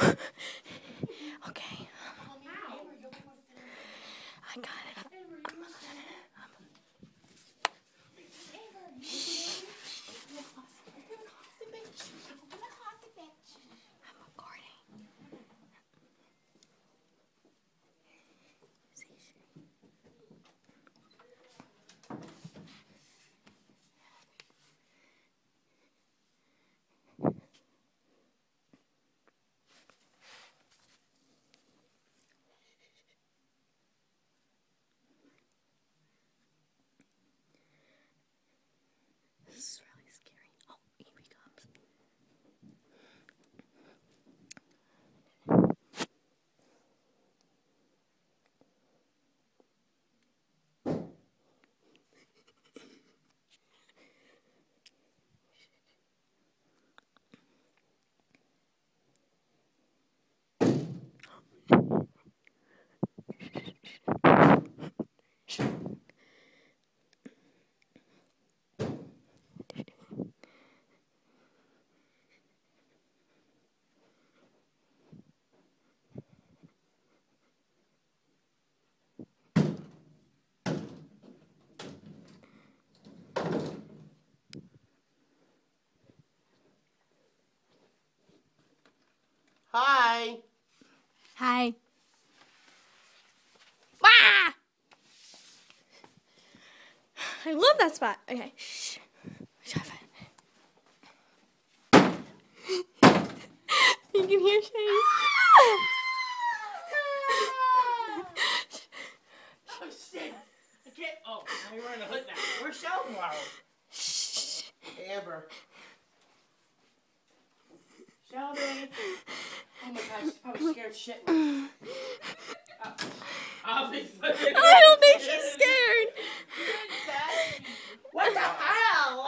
okay. I got it. Hi. Hi. Wah! I love that spot. Okay. Shh. You can hear Shane. Oh shit! I can't. Oh, now you're wearing a hood now. Where's Shell tomorrow? Shh. Amber. Shelby. Oh my gosh, she's probably scared shitless. Uh, obviously. I don't think she's scared. What the hell?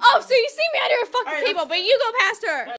Oh, so you see me under a fucking right, table, but you go past her.